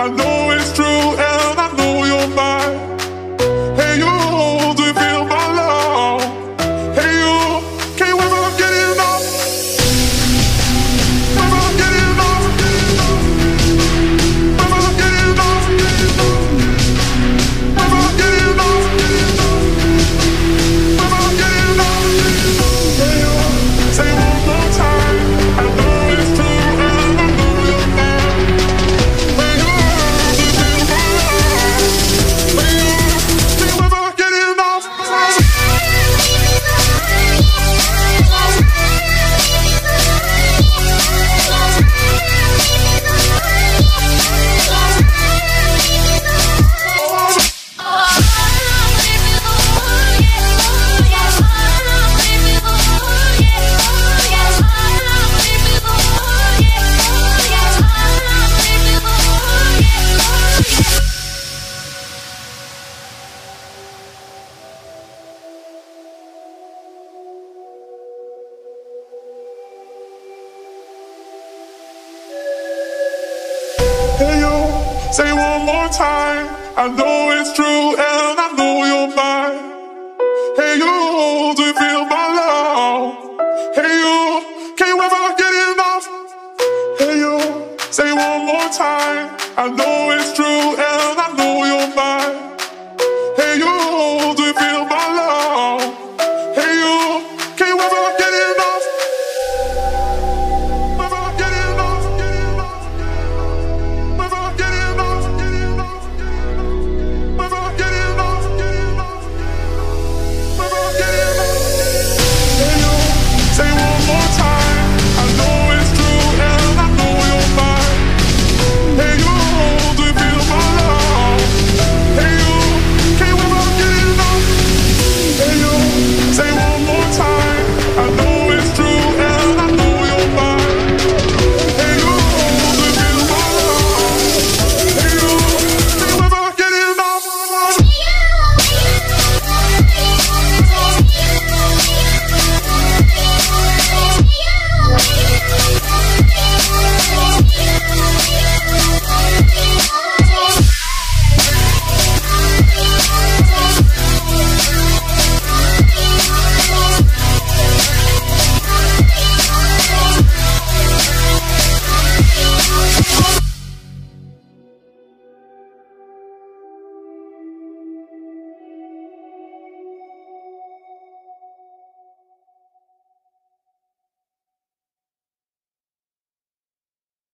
I know it's true, Say one more time, I know it's true and I know you're mine. Hey you, do you feel my love? Hey you, can you ever get enough? Hey you, say one more time, I know it's true and I know you're mine.